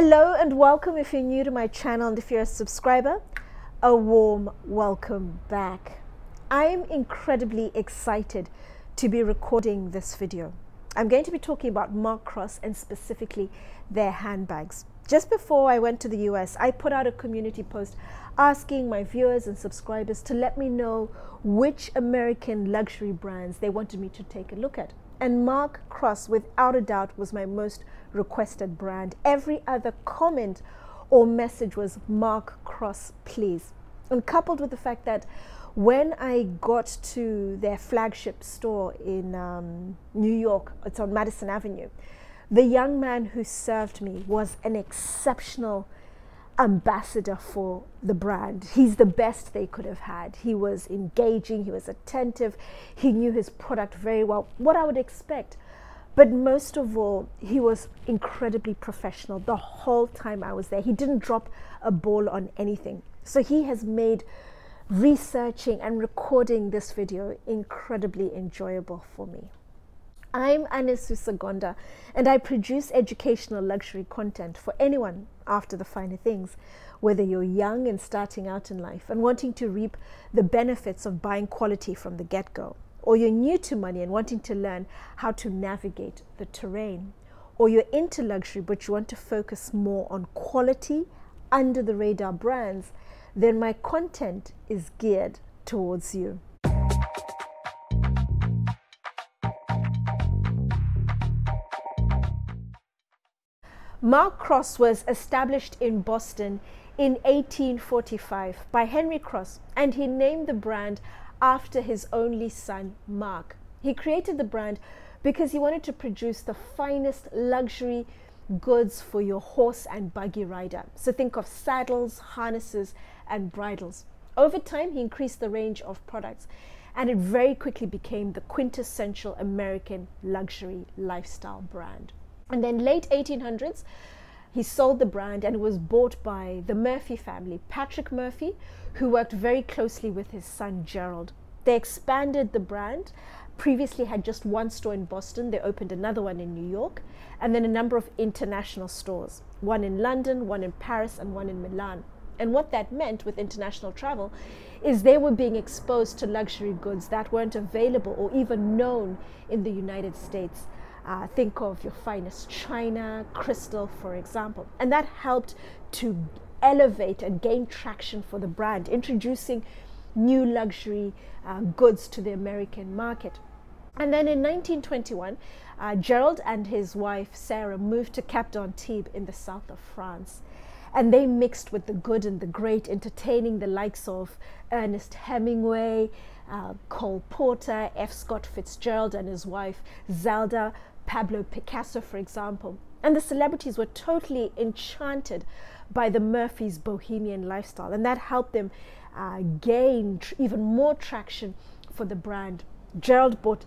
Hello and welcome if you're new to my channel and if you're a subscriber, a warm welcome back. I'm incredibly excited to be recording this video. I'm going to be talking about Mark Cross and specifically their handbags. Just before I went to the US, I put out a community post asking my viewers and subscribers to let me know which American luxury brands they wanted me to take a look at. And Mark Cross, without a doubt, was my most requested brand. Every other comment or message was Mark Cross, please. And coupled with the fact that when I got to their flagship store in um, New York, it's on Madison Avenue, the young man who served me was an exceptional ambassador for the brand. He's the best they could have had. He was engaging, he was attentive, he knew his product very well, what I would expect. But most of all, he was incredibly professional the whole time I was there. He didn't drop a ball on anything. So he has made researching and recording this video incredibly enjoyable for me. I'm Anesu Sagonda, and I produce educational luxury content for anyone after the finer things, whether you're young and starting out in life and wanting to reap the benefits of buying quality from the get go, or you're new to money and wanting to learn how to navigate the terrain, or you're into luxury but you want to focus more on quality under the radar brands, then my content is geared towards you. Mark Cross was established in Boston in 1845 by Henry Cross, and he named the brand after his only son, Mark. He created the brand because he wanted to produce the finest luxury goods for your horse and buggy rider. So think of saddles, harnesses, and bridles. Over time, he increased the range of products, and it very quickly became the quintessential American luxury lifestyle brand. And then late 1800s, he sold the brand and was bought by the Murphy family, Patrick Murphy, who worked very closely with his son Gerald. They expanded the brand. Previously had just one store in Boston. They opened another one in New York, and then a number of international stores, one in London, one in Paris, and one in Milan. And what that meant with international travel is they were being exposed to luxury goods that weren't available or even known in the United States. Uh, think of your finest china, crystal, for example. And that helped to elevate and gain traction for the brand, introducing new luxury uh, goods to the American market. And then in 1921, uh, Gerald and his wife Sarah moved to Cap d'Antibes in the south of France. And they mixed with the good and the great, entertaining the likes of Ernest Hemingway, uh, Cole Porter, F. Scott Fitzgerald, and his wife Zelda Pablo Picasso, for example. And the celebrities were totally enchanted by the Murphys' bohemian lifestyle, and that helped them uh, gain tr- even more traction for the brand. Gerald bought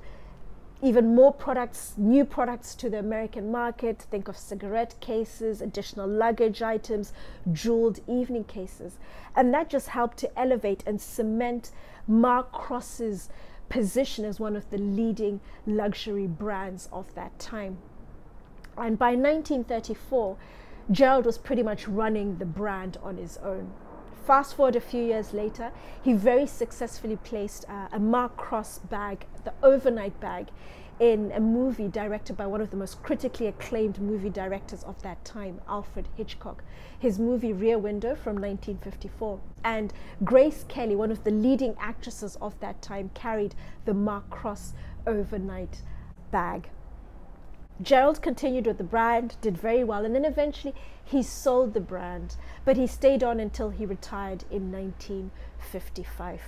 even more products, new products to the American market. Think of cigarette cases, additional luggage items, jeweled evening cases. And that just helped to elevate and cement Mark Cross's position as one of the leading luxury brands of that time. And by 1934, Gerald was pretty much running the brand on his own. Fast forward a few years later, he very successfully placed uh, a Mark Cross bag, the overnight bag, in a movie directed by one of the most critically acclaimed movie directors of that time, Alfred Hitchcock. His movie Rear Window from 1954. And Grace Kelly, one of the leading actresses of that time, carried the Mark Cross overnight bag. Gerald continued with the brand, did very well, and then eventually he sold the brand, but he stayed on until he retired in 1955.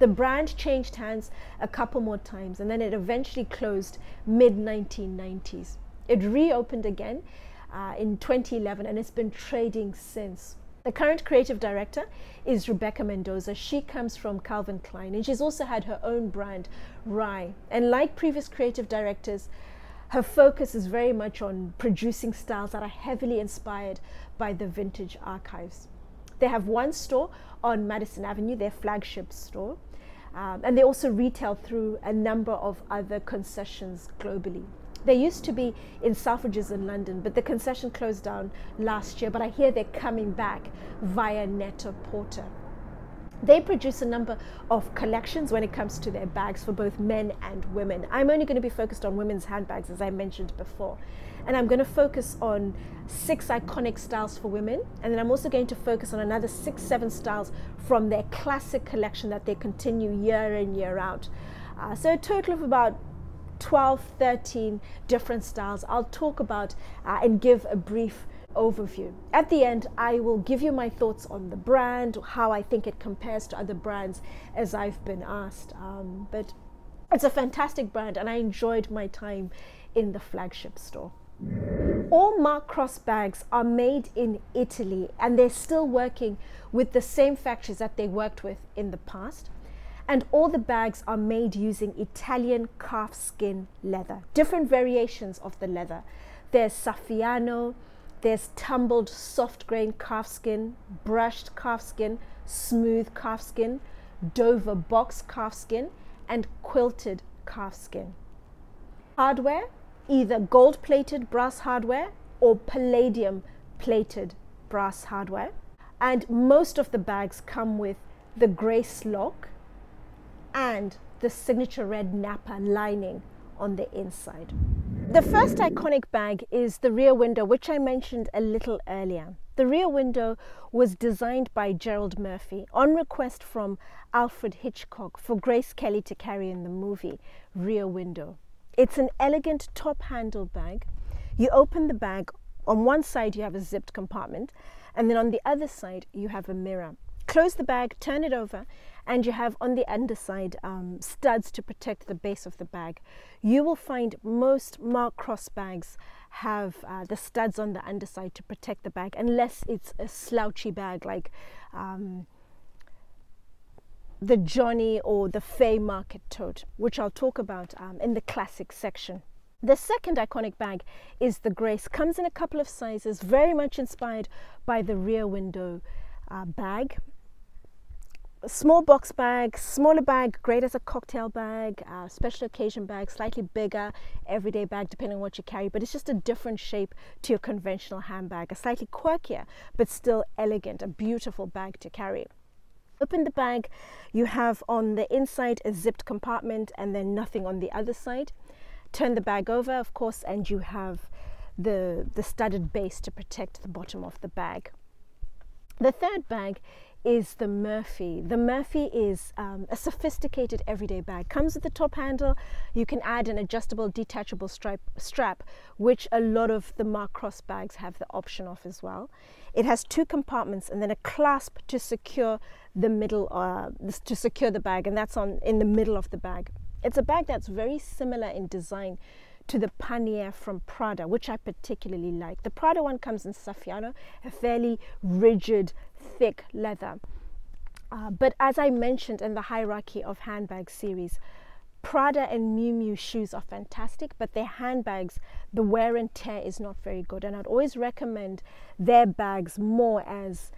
The brand changed hands a couple more times and then it eventually closed mid 1990s. It reopened again uh, in 2011 and it's been trading since. The current creative director is Rebecca Mendoza. She comes from Calvin Klein and she's also had her own brand, Rye. And like previous creative directors, her focus is very much on producing styles that are heavily inspired by the vintage archives. They have one store on Madison Avenue, their flagship store. Um, and they also retail through a number of other concessions globally. They used to be in Selfridges in London, but the concession closed down last year. But I hear they're coming back via Net-a-Porter. They produce a number of collections when it comes to their bags for both men and women. I'm only going to be focused on women's handbags, as I mentioned before. And I'm going to focus on six iconic styles for women. And then I'm also going to focus on another six, seven styles from their classic collection that they continue year in, year out. Uh, so a total of about 12, 13 different styles. I'll talk about uh, and give a brief overview. At the end, I will give you my thoughts on the brand, how I think it compares to other brands as I've been asked. Um, but it's a fantastic brand and I enjoyed my time in the flagship store. All Mark Cross bags are made in Italy and they're still working with the same factories that they worked with in the past and all the bags are made using Italian calfskin leather, different variations of the leather. There's Saffiano, there's tumbled soft grain calfskin, brushed calfskin, smooth calfskin, Dover box calfskin, and quilted calfskin. Hardware, either gold plated brass hardware or palladium plated brass hardware. And most of the bags come with the grace lock and the signature red Napa lining on the inside. The first iconic bag is the rear window, which I mentioned a little earlier. The rear window was designed by Gerald Murphy on request from Alfred Hitchcock for Grace Kelly to carry in the movie Rear Window. It's an elegant top handle bag. You open the bag, on one side you have a zipped compartment, and then on the other side you have a mirror. Close the bag, turn it over, and you have on the underside um, studs to protect the base of the bag. You will find most Mark Cross bags have uh, the studs on the underside to protect the bag unless it's a slouchy bag like um, the Joni or the Faye Market Tote, which I'll talk about um, in the classic section. The second iconic bag is the Grace. Comes in a couple of sizes, very much inspired by the rear window uh, bag small box bag, smaller bag, great as a cocktail bag, uh, special occasion bag, slightly bigger, everyday bag, depending on what you carry, but it's just a different shape to your conventional handbag, a slightly quirkier, but still elegant, a beautiful bag to carry. Open the bag, you have on the inside a zipped compartment and then nothing on the other side. Turn the bag over, of course, and you have the, the studded base to protect the bottom of the bag. The third bag is the Murphy. The Murphy is um, a sophisticated everyday bag. Comes with the top handle. You can add an adjustable detachable stripe, strap, which a lot of the Mark Cross bags have the option of as well. It has two compartments and then a clasp to secure the middle, uh, to secure the bag, and that's on in the middle of the bag. It's a bag that's very similar in design to the Panier from Prada, which I particularly like. The Prada one comes in Saffiano, a fairly rigid, thick leather. Uh, but as I mentioned in the hierarchy of handbag series, Prada and Miu Miu shoes are fantastic, but their handbags, the wear and tear is not very good. And I'd always recommend their bags more as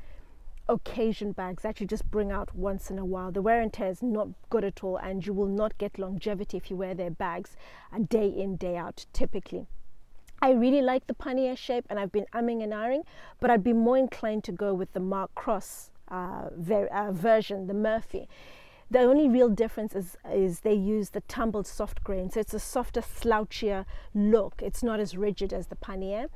occasion bags that you just bring out once in a while. The wear and tear is not good at all, and you will not get longevity if you wear their bags a day in, day out, typically. I really like the panier shape, and I've been umming and ahhing, but I'd be more inclined to go with the Mark Cross uh, ver uh, version, the Murphy. The only real difference is, is they use the tumbled soft grain, so it's a softer, slouchier look. It's not as rigid as the panier.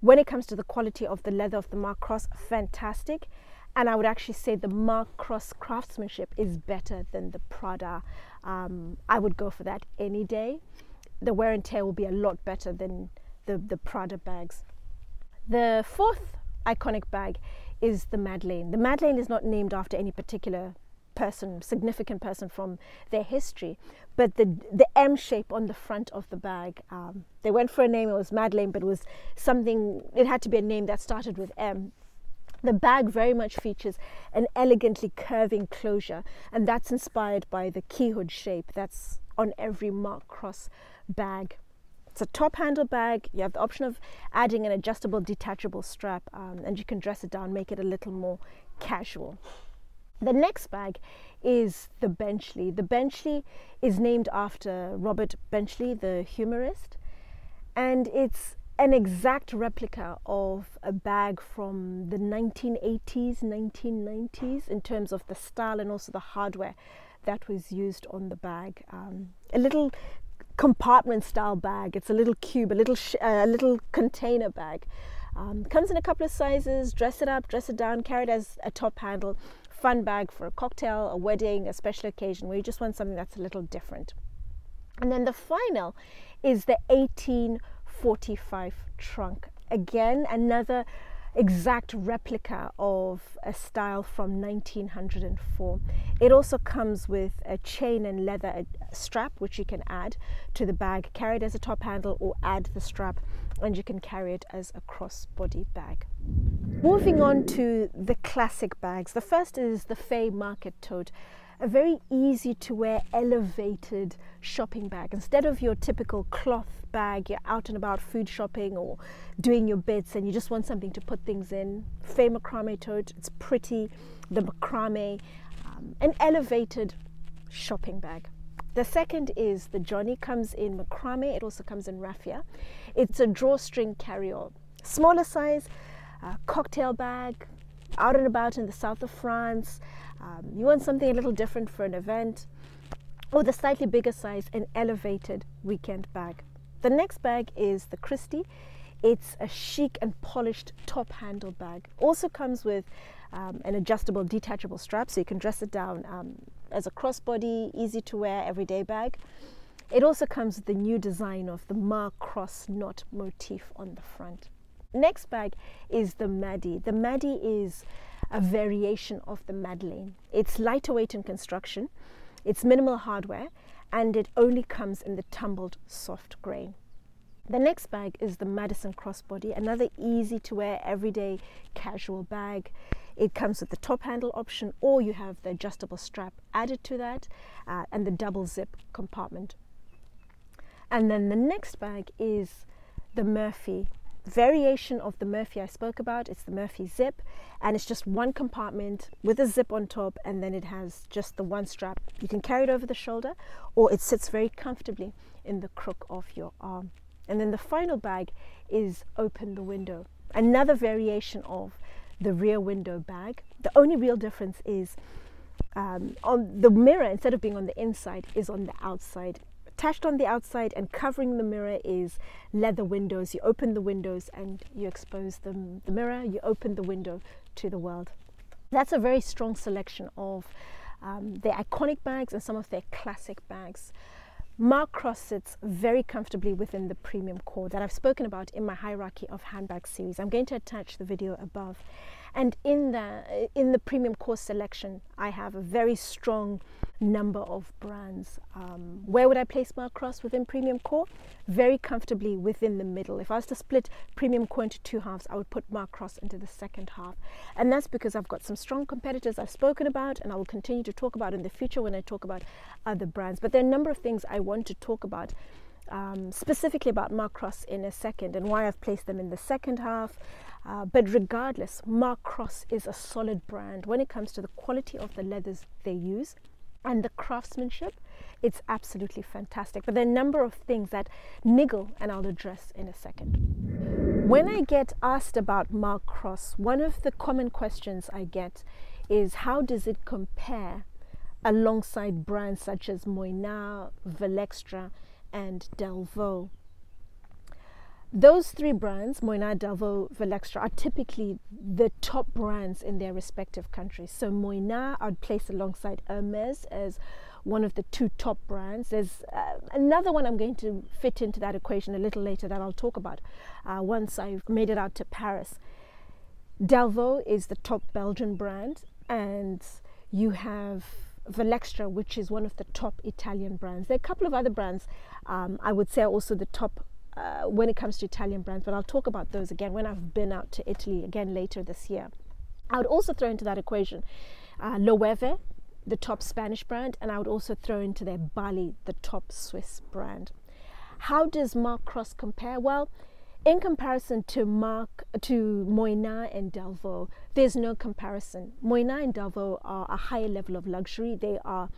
When it comes to the quality of the leather of the Mark Cross, fantastic. And I would actually say the Mark Cross craftsmanship is better than the Prada. Um, I would go for that any day. The wear and tear will be a lot better than the, the Prada bags. The fourth iconic bag is the Madeline. The Madeline is not named after any particular person, significant person from their history, but the the M shape on the front of the bag. Um, they went for a name. It was Madeline, but it was something. It had to be a name that started with M. The bag very much features an elegantly curving closure, and that's inspired by the keyhood shape that's on every Mark Cross bag. It's a top handle bag. You have the option of adding an adjustable detachable strap, um, and you can dress it down, make it a little more casual. The next bag is the Benchley. The Benchley is named after Robert Benchley, the humorist. and it's an exact replica of a bag from the 1980s, 1990s in terms of the style and also the hardware that was used on the bag. Um, a little compartment style bag. It's a little cube, a little sh- uh, a little container bag. Um, comes in a couple of sizes. Dress it up, dress it down, carry it as a top handle. Fun bag for a cocktail, a wedding, a special occasion where you just want something that's a little different. And then the final is the 1845 trunk. Again, another exact replica of a style from 1904. It also comes with a chain and leather uh, strap, which you can add to the bag, carry it as a top handle, or add the strap, and you can carry it as a crossbody bag. Moving on to the classic bags. The first is the Faye Market Tote a very easy to wear elevated shopping bag. Instead of your typical cloth bag you're out and about food shopping or doing your bits and you just want something to put things in. Faye macrame tote it's pretty. The macrame um, an elevated shopping bag. The second is the joni comes in macrame it also comes in raffia. It's a drawstring carry-all smaller size uh, cocktail bag out and about in the south of france um, you want something a little different for an event, or the slightly bigger size, an elevated weekend bag. The next bag is the Christy. It's a chic and polished top handle bag. Also comes with um, an adjustable detachable strap so you can dress it down um, as a crossbody, easy to wear everyday bag. It also comes with the new design of the Mark Cross knot motif on the front. Next bag is the Maddie. The Maddie is a variation of the Madeline. It's lighter weight in construction, it's minimal hardware, and it only comes in the tumbled soft grain. The next bag is the Madison Crossbody, another easy to wear everyday casual bag. It comes with the top handle option, or you have the adjustable strap added to that, uh, and the double zip compartment. And then the next bag is the Murphy variation of the Murphy I spoke about. It's the Murphy zip, and it's just one compartment with a zip on top, and then it has just the one strap. You can carry it over the shoulder, or it sits very comfortably in the crook of your arm. And then the final bag is open the window, another variation of the rear window bag. The only real difference is um, on the mirror, instead of being on the inside, is on the outside attached on the outside and covering the mirror is leather windows. You open the windows and you expose them, the mirror, you open the window to the world. That's a very strong selection of um, their iconic bags and some of their classic bags. Mark Cross sits very comfortably within the premium core that I've spoken about in my hierarchy of handbag series. I'm going to attach the video above. And in the in the premium core selection, I have a very strong number of brands. Um, where would I place Mark Cross within Premium Core? Very comfortably within the middle. If I was to split Premium Core into two halves, I would put Mark Cross into the second half. And that's because I've got some strong competitors I've spoken about and I will continue to talk about in the future when I talk about other brands. But there are a number of things I want to talk about. Um, specifically about Mark Cross in a second and why I've placed them in the second half. Uh, but regardless, Mark Cross is a solid brand when it comes to the quality of the leathers they use and the craftsmanship. It's absolutely fantastic. But there are a number of things that niggle and i'll address in a second. When i get asked about mark cross one of the common questions i get is how does it compare alongside brands such as moynat valextra and delvaux those three brands, Moynat, Delvaux, Valextra, are typically the top brands in their respective countries. So Moynat I'd place alongside Hermes as one of the two top brands. There's uh, another one I'm going to fit into that equation a little later that I'll talk about uh, once I've made it out to Paris. Delvaux is the top Belgian brand, and you have Valextra, which is one of the top Italian brands. There are a couple of other brands um, I would say also the top uh, when it comes to Italian brands, but I'll talk about those again when I've been out to Italy again later this year. I would also throw into that equation uh, Loewe, the top Spanish brand, and I would also throw into there Bally, the top Swiss brand. How does Mark Cross compare? Well, in comparison to Mark to Moynat and Delvaux, there's no comparison. Moynat and Delvaux are a higher level of luxury. They are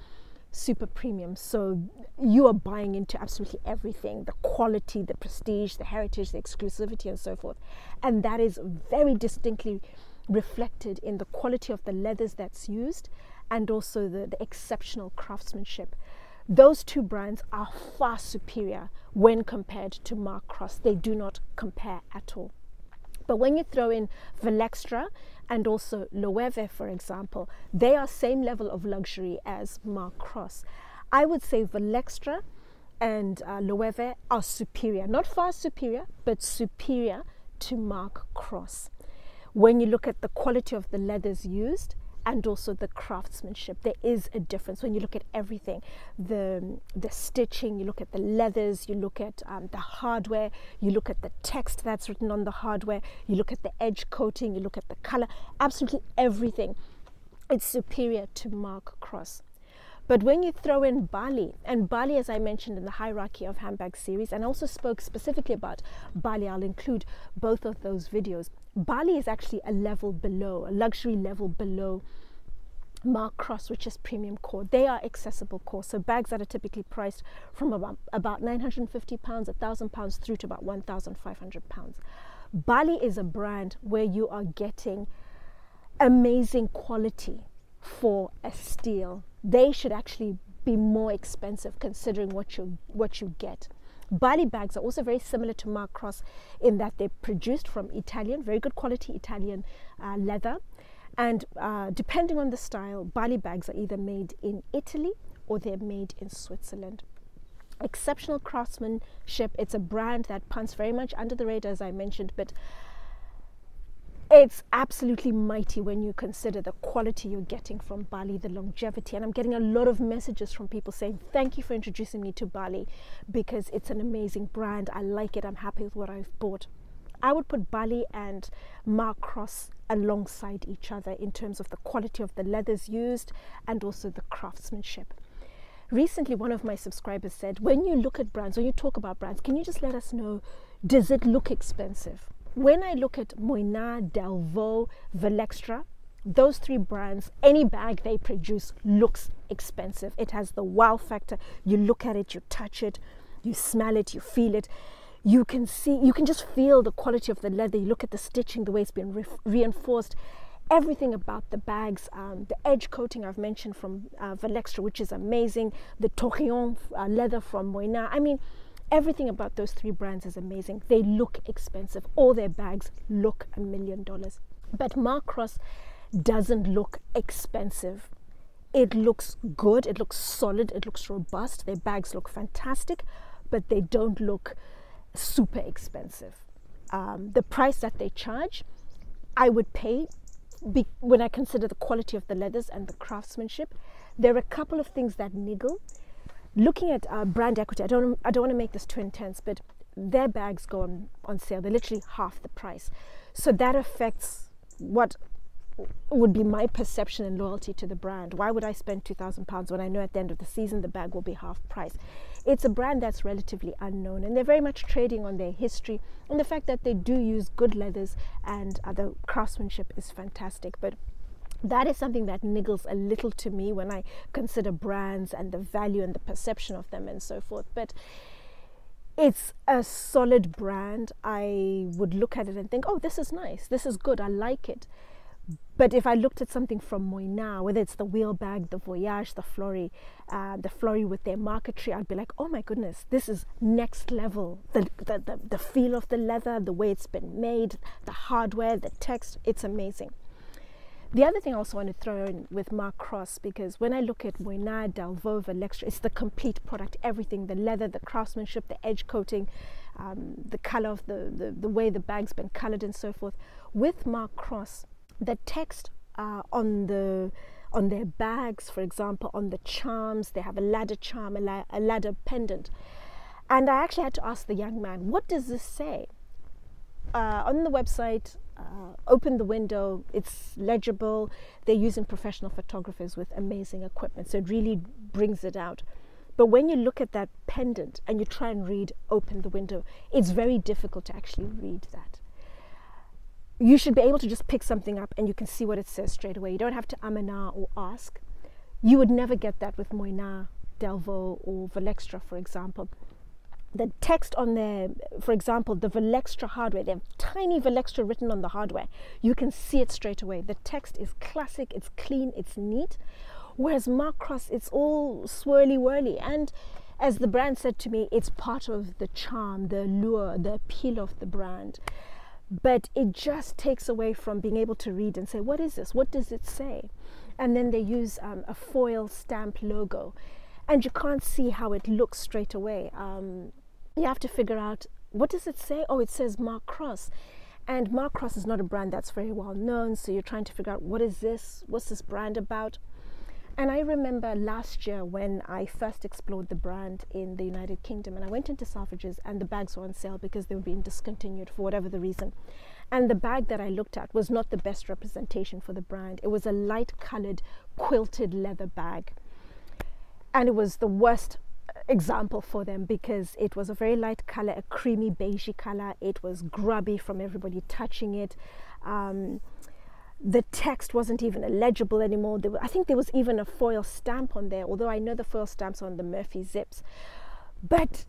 super premium. So you are buying into absolutely everything the quality, the prestige, the heritage, the exclusivity, and so forth. And that is very distinctly reflected in the quality of the leathers that's used and also the, the exceptional craftsmanship. Those two brands are far superior when compared to Mark Cross. They do not compare at all. But when you throw in Valextra and also Loewe, for example, they are same level of luxury as Mark Cross. I would say Valextra and uh, Loewe are superior, not far superior, but superior to Mark Cross. When you look at the quality of the leathers used, and also the craftsmanship. There is a difference when you look at everything the, the stitching, you look at the leathers, you look at um, the hardware, you look at the text that's written on the hardware, you look at the edge coating, you look at the color, absolutely everything. It's superior to Mark Cross. But when you throw in Bally, and Bally, as I mentioned in the hierarchy of handbag series, and also spoke specifically about Bally, I'll include both of those videos. Bally is actually a level below, a luxury level below Mark Cross, which is premium core. They are accessible core. So bags that are typically priced from about, about 950 pounds, 1,000 pounds through to about 1,500 pounds. Bally is a brand where you are getting amazing quality for a steal. They should actually be more expensive considering what you what you get. Bally bags are also very similar to Mark Cross in that they're produced from Italian, very good quality Italian uh, leather. And uh, depending on the style, Bally bags are either made in Italy or they're made in Switzerland. Exceptional craftsmanship. It's a brand that punts very much under the radar, as I mentioned, but it's absolutely mighty when you consider the quality you're getting from Bally, the longevity. And I'm getting a lot of messages from people saying, Thank you for introducing me to Bally because it's an amazing brand. I like it. I'm happy with what I've bought. I would put Bally and Mark Cross alongside each other in terms of the quality of the leathers used and also the craftsmanship. Recently, one of my subscribers said, When you look at brands, when you talk about brands, can you just let us know, does it look expensive? When I look at Moynat, Delvaux, Valextra, those three brands, any bag they produce looks expensive. It has the wow factor. You look at it, you touch it, you smell it, you feel it. You can see, you can just feel the quality of the leather. You look at the stitching, the way it's been re- reinforced. Everything about the bags, um, the edge coating I've mentioned from uh, Valextra, which is amazing, the Taurillon uh, leather from Moynat. I mean, Everything about those three brands is amazing. They look expensive. All their bags look a million dollars. But Mark Cross doesn't look expensive. It looks good, it looks solid, it looks robust. Their bags look fantastic, but they don't look super expensive. Um, the price that they charge, I would pay be, when I consider the quality of the leathers and the craftsmanship. There are a couple of things that niggle looking at uh, brand equity, I don't, I don't want to make this too intense, but their bags go on, on sale. They're literally half the price. So that affects what would be my perception and loyalty to the brand. Why would I spend £2,000 when I know at the end of the season the bag will be half price? It's a brand that's relatively unknown and they're very much trading on their history and the fact that they do use good leathers and the craftsmanship is fantastic. But that is something that niggles a little to me when I consider brands and the value and the perception of them and so forth. But it's a solid brand. I would look at it and think, oh, this is nice, this is good, I like it. But if I looked at something from Moynat, whether it's the wheel bag, the Voyage, the Flory, uh, the Flory with their marquetry, I'd be like, oh my goodness, this is next level. The, the, the, the feel of the leather, the way it's been made, the hardware, the text, it's amazing. The other thing I also want to throw in with Mark Cross, because when I look at Moynat, Delvaux, Valextra, it's the complete product, everything, the leather, the craftsmanship, the edge coating, um, the color of the, the, the way the bag's been colored and so forth. With Mark Cross, the text uh, on the on their bags, for example, on the charms, they have a ladder charm, a, la- a ladder pendant. And I actually had to ask the young man, what does this say? Uh, on the website, uh, open the window, it's legible. They're using professional photographers with amazing equipment, so it really brings it out. But when you look at that pendant and you try and read open the window, it's very difficult to actually read that. You should be able to just pick something up and you can see what it says straight away. You don't have to amana or ask. You would never get that with Moynat, Delvaux, or Valextra, for example. The text on there, for example, the Valextra hardware, they have tiny Valextra written on the hardware. You can see it straight away. The text is classic, it's clean, it's neat. Whereas Mark Cross, it's all swirly whirly. And as the brand said to me, it's part of the charm, the allure, the appeal of the brand. But it just takes away from being able to read and say, what is this? What does it say? And then they use um, a foil stamp logo. And you can't see how it looks straight away. Um, you have to figure out what does it say? Oh, it says Mark Cross. And Mark Cross is not a brand that's very well known, so you're trying to figure out what is this? What's this brand about? And I remember last year when I first explored the brand in the United Kingdom and I went into Selfridges and the bags were on sale because they were being discontinued for whatever the reason. And the bag that I looked at was not the best representation for the brand. It was a light colored quilted leather bag. And it was the worst example for them because it was a very light color, a creamy beigey color. It was grubby from everybody touching it. Um, the text wasn't even legible anymore. There, I think there was even a foil stamp on there, although I know the foil stamps on the Murphy zips. But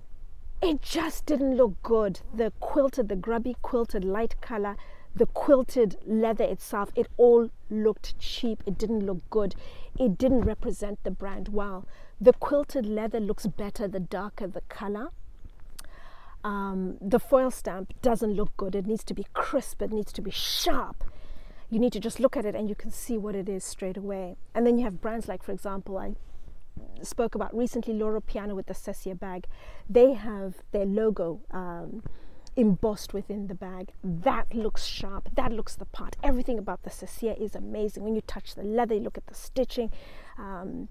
it just didn't look good. The quilted, the grubby quilted light color, the quilted leather itself, it all looked cheap. It didn't look good. It didn't represent the brand well. The quilted leather looks better the darker the color. Um, the foil stamp doesn't look good. It needs to be crisp, it needs to be sharp you need to just look at it and you can see what it is straight away. And then you have brands like, for example, I spoke about recently Loro Piana with the Sesia bag. They have their logo um, embossed within the bag. That looks sharp. That looks the part. Everything about the Sesia is amazing. When you touch the leather, you look at the stitching. Um,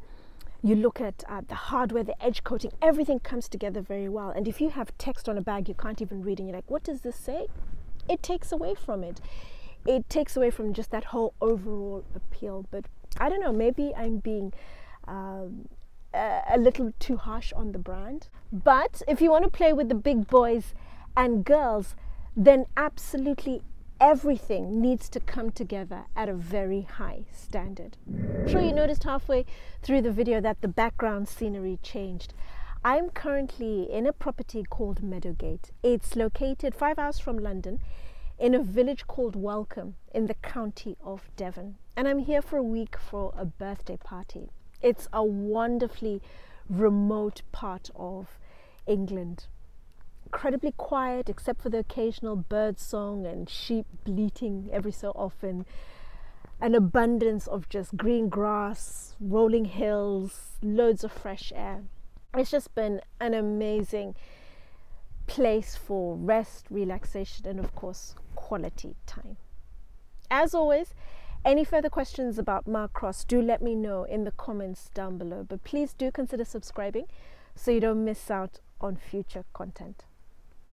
you look at uh, the hardware, the edge coating, everything comes together very well. And if you have text on a bag you can't even read and you're like, what does this say? It takes away from it it takes away from just that whole overall appeal. But I don't know, maybe I'm being um, a little too harsh on the brand. But if you want to play with the big boys and girls, then absolutely everything needs to come together at a very high standard. I'm sure you noticed halfway through the video that the background scenery changed. I'm currently in a property called Meadowgate. It's located five hours from London in a village called Welcombe in the county of Devon. And I'm here for a week for a birthday party. It's a wonderfully remote part of England. Incredibly quiet, except for the occasional bird song and sheep bleating every so often. An abundance of just green grass, rolling hills, loads of fresh air. It's just been an amazing place for rest, relaxation, and of course, quality time. As always, any further questions about Mark Cross, do let me know in the comments down below. But please do consider subscribing so you don't miss out on future content.